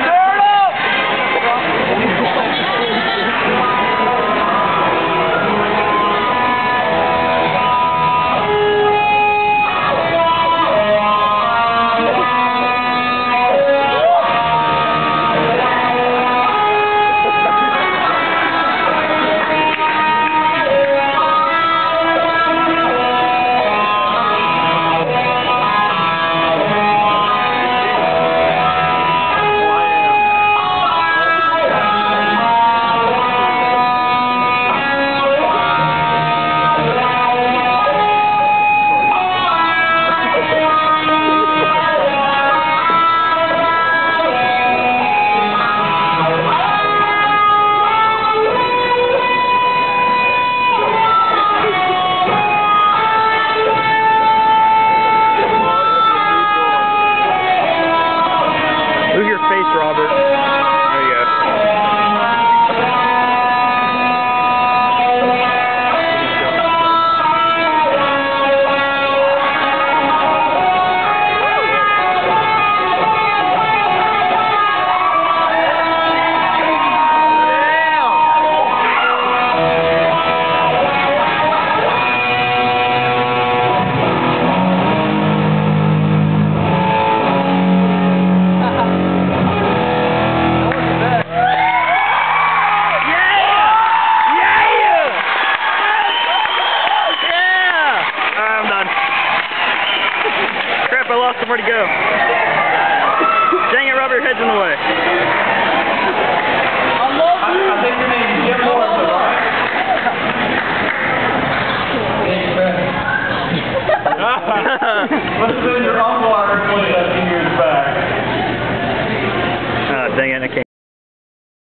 Not Crap, I lost somewhere to go. Dang it, Robert, your head's in the way. I think your name is Jim Morrison, right? Must have been your uncle I heard a few years back.